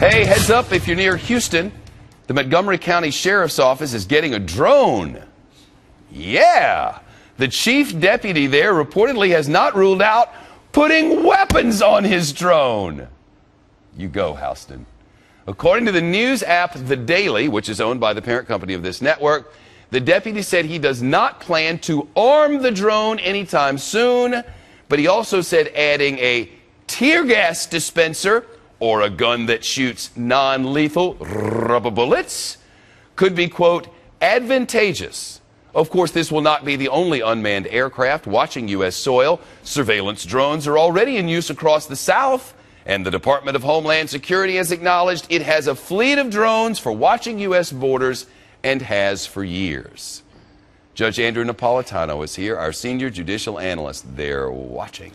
Hey, heads up if you're near Houston. The Montgomery County Sheriff's Office is getting a drone. Yeah. The chief deputy there reportedly has not ruled out putting weapons on his drone. You go, Houston. According to the news app The Daily, which is owned by the parent company of this network, the deputy said he does not plan to arm the drone anytime soon, but he also said adding a tear gas dispenser or a gun that shoots non lethal rubber bullets could be, quote, advantageous. Of course, this will not be the only unmanned aircraft watching U.S. soil. Surveillance drones are already in use across the South, and the Department of Homeland Security has acknowledged it has a fleet of drones for watching U.S. borders and has for years. Judge Andrew Napolitano is here, our senior judicial analyst. They're watching.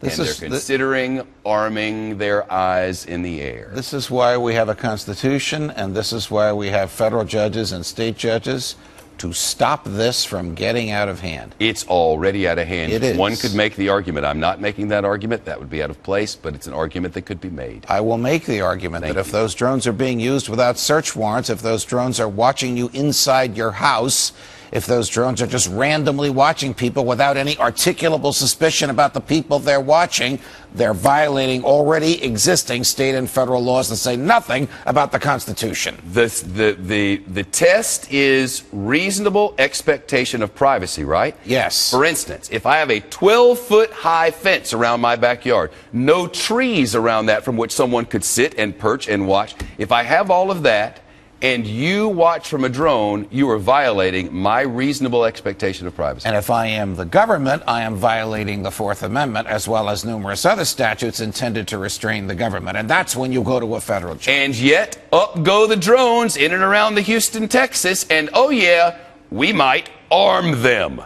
This and is, they're considering the, arming their eyes in the air. This is why we have a constitution, and this is why we have federal judges and state judges to stop this from getting out of hand. It's already out of hand. It is. One could make the argument. I'm not making that argument. That would be out of place, but it's an argument that could be made. I will make the argument Thank that if those drones are being used without search warrants, if those drones are watching you inside your house, if those drones are just randomly watching people without any articulable suspicion about the people they're watching, they're violating already existing state and federal laws and say nothing about the Constitution. The, the, the, the test is reasonable expectation of privacy, right? Yes. For instance, if I have a 12 foot high fence around my backyard, no trees around that from which someone could sit and perch and watch, if I have all of that, and you watch from a drone, you are violating my reasonable expectation of privacy. And if I am the government, I am violating the Fourth Amendment as well as numerous other statutes intended to restrain the government. And that's when you go to a federal judge. And yet, up go the drones in and around the Houston, Texas, and oh yeah, we might arm them.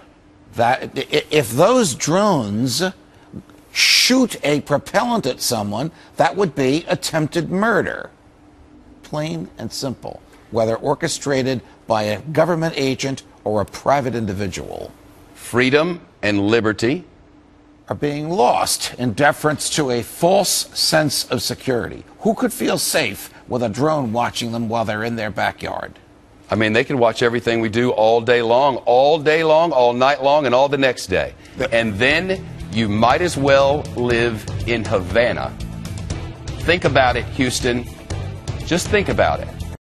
That if those drones shoot a propellant at someone, that would be attempted murder plain and simple, whether orchestrated by a government agent or a private individual. Freedom and liberty are being lost in deference to a false sense of security. Who could feel safe with a drone watching them while they're in their backyard? I mean, they can watch everything we do all day long, all day long, all night long, and all the next day. And then you might as well live in Havana. Think about it, Houston. Just think about it.